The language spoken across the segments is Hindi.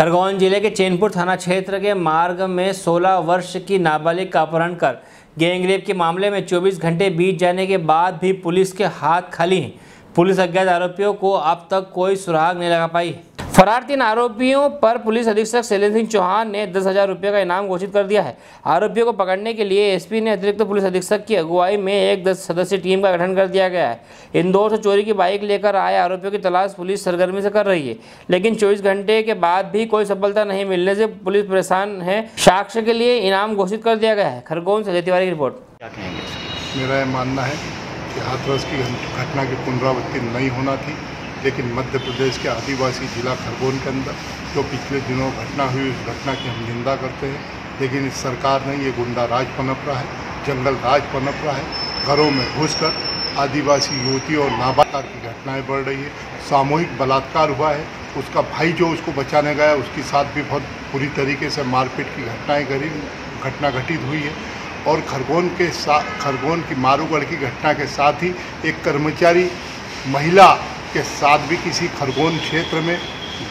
खरगोन ज़िले के चैनपुर थाना क्षेत्र के मार्ग में 16 वर्ष की नाबालिग का अपहरण कर गैंगरेप के मामले में 24 घंटे बीत जाने के बाद भी पुलिस के हाथ खाली हैं। पुलिस अज्ञात आरोपियों को अब तक कोई सुराग नहीं लगा पाई। फरार तीन आरोपियों पर पुलिस अधीक्षक शैलेंद्र सिंह चौहान ने दस हज़ार रुपये का इनाम घोषित कर दिया है। आरोपियों को पकड़ने के लिए एसपी ने अतिरिक्त पुलिस अधीक्षक की अगुवाई में एक दस सदस्यीय टीम का गठन कर दिया गया है। इंदौर से चोरी की बाइक लेकर आए आरोपियों की तलाश पुलिस सरगर्मी से कर रही है लेकिन चौबीस घंटे के बाद भी कोई सफलता नहीं मिलने से पुलिस परेशान है। साक्ष्य के लिए इनाम घोषित कर दिया गया है। खरगोन से तिवारी की रिपोर्ट। क्या कहेंगे? मेरा ये मानना है कि हाथरस की घटना की पुनरावृत्ति नहीं होना थी। लेकिन मध्य प्रदेश के आदिवासी जिला खरगोन के अंदर, जो पिछले दिनों घटना हुई, उस घटना की हम निंदा करते हैं। लेकिन इस सरकार ने ये गुंडा राज पनप रहा है, जंगल राज पनप रहा है। घरों में घुसकर आदिवासी युवती और नाबालिग की घटनाएँ बढ़ रही है। सामूहिक बलात्कार हुआ है। उसका भाई जो उसको बचाने गया, उसके साथ भी बहुत बुरी तरीके से मारपीट की घटनाएँ करी, घटना घटित हुई है। और खरगोन के साथ खरगोन की मारूगढ़ की घटना के साथ ही एक कर्मचारी महिला के साथ भी किसी खरगोन क्षेत्र में,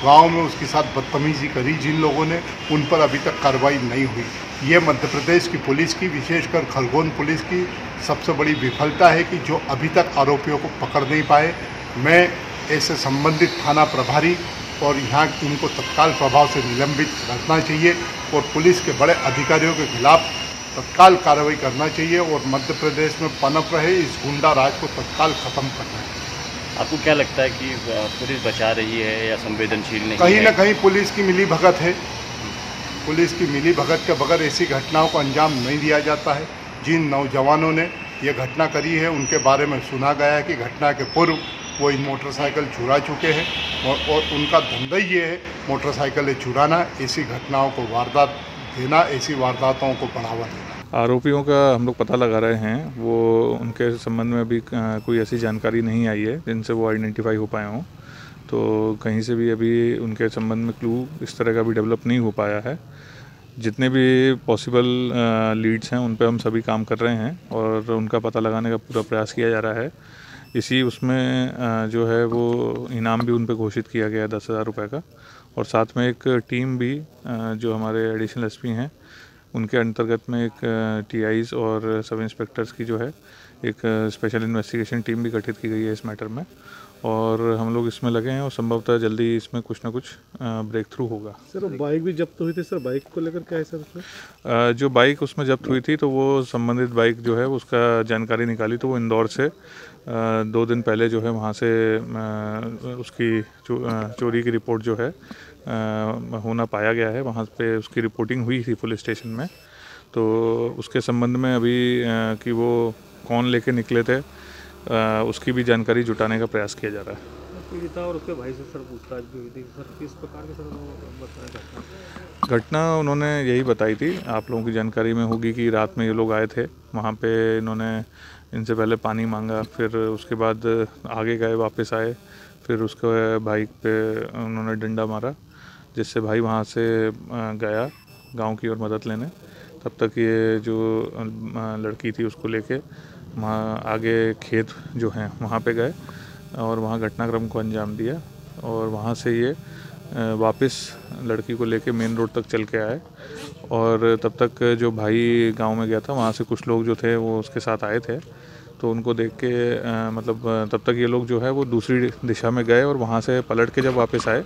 गाँव में उसके साथ बदतमीजी करी जिन लोगों ने, उन पर अभी तक कार्रवाई नहीं हुई। ये मध्य प्रदेश की पुलिस की, विशेषकर खरगोन पुलिस की सबसे बड़ी विफलता है कि जो अभी तक आरोपियों को पकड़ नहीं पाए। मैं ऐसे संबंधित थाना प्रभारी और यहाँ इनको तत्काल प्रभाव से निलंबित रखना चाहिए और पुलिस के बड़े अधिकारियों के खिलाफ तत्काल कार्रवाई करना चाहिए और मध्य प्रदेश में पनप रहे इस गुंडा राज को तत्काल खत्म करना चाहिए। आपको क्या लगता है कि पुलिस बचा रही है या संवेदनशील नहीं कहीं ना कहीं पुलिस की मिली भगत है। पुलिस की मिली भगत के बगैर ऐसी घटनाओं को अंजाम नहीं दिया जाता है। जिन नौजवानों ने ये घटना करी है उनके बारे में सुना गया है कि घटना के पूर्व वो इन मोटरसाइकिल चुरा चुके हैं और, और उनका धंधा ही ये है मोटरसाइकिलें चुराना ऐसी घटनाओं को वारदात देना ऐसी वारदातों को बढ़ावा देना। आरोपियों का हम लोग पता लगा रहे हैं। वो उनके संबंध में अभी कोई ऐसी जानकारी नहीं आई है, जिनसे वो आइडेंटिफाई हो पाए हों। तो कहीं से भी अभी उनके संबंध में क्लू इस तरह का भी डेवलप नहीं हो पाया है। जितने भी पॉसिबल लीड्स हैं, उन पर हम सभी काम कर रहे हैं और उनका पता लगाने का पूरा प्रयास किया जा रहा है। इसी उसमें जो है वो इनाम भी उन पर घोषित किया गया है दस हज़ार रुपये का। और साथ में एक टीम भी जो हमारे एडिशनल एसपी हैं उनके अंतर्गत में एक टीआईज और सब इंस्पेक्टर्स की जो है एक स्पेशल इन्वेस्टिगेशन टीम भी गठित की गई है इस मैटर में। और हम लोग इसमें लगे हैं और संभवतः जल्दी इसमें कुछ ना कुछ ब्रेक थ्रू होगा। सर बाइक भी जब्त हुई थी सर? बाइक को लेकर क्या है सर उसमें? जो बाइक उसमें जब्त हुई थी तो वो संबंधित बाइक जो है उसका जानकारी निकाली तो वो इंदौर से दो दिन पहले जो है वहाँ से उसकी चो, चोरी की रिपोर्ट जो है होना पाया गया है। वहाँ पे उसकी रिपोर्टिंग हुई थी पुलिस स्टेशन में। तो उसके संबंध में अभी कि वो कौन लेके निकले थे उसकी भी जानकारी जुटाने का प्रयास किया जा रहा है। पीड़िता और उसके भाई से सर पूछताछ भी हुई थी। सर किस प्रकार के सर घटना उन्होंने यही बताई थी। आप लोगों की जानकारी में होगी कि रात में ये लोग आए थे। वहाँ पे इन्होंने इनसे पहले पानी मांगा फिर उसके बाद आगे गए वापस आए फिर उसके भाई पे उन्होंने डंडा मारा। जिससे भाई वहाँ से गया, गाँव की ओर मदद लेने। तब तक ये जो लड़की थी उसको लेके वहाँ आगे खेत जो हैं वहाँ पे गए और वहाँ घटनाक्रम को अंजाम दिया और वहाँ से ये वापस लड़की को लेके मेन रोड तक चल के आए। और तब तक जो भाई गाँव में गया था, वहाँ से कुछ लोग जो थे वो उसके साथ आए थे। तो उनको देख के मतलब तब तक ये लोग जो है वो दूसरी दिशा में गए और वहाँ से पलट के जब वापस आए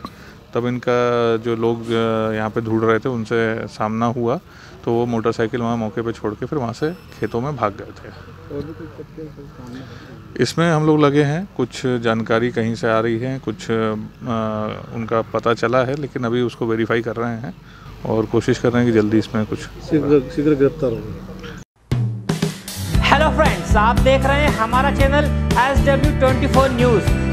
तब इनका जो लोग यहाँ पे ढूंढ रहे थे उनसे सामना हुआ। तो वो मोटरसाइकिल वहाँ मौके पे छोड़ के फिर वहाँ से खेतों में भाग गए थे। इसमें हम लोग लगे हैं कुछ जानकारी कहीं से आ रही है कुछ आ, उनका पता चला है लेकिन अभी उसको वेरीफाई कर रहे हैं और कोशिश कर रहे हैं कि जल्दी इसमें कुछ शीघ्र गिरफ़्तार हो हेलो फ्रेंड्स आप देख रहे हैं हमारा channel S W twenty four news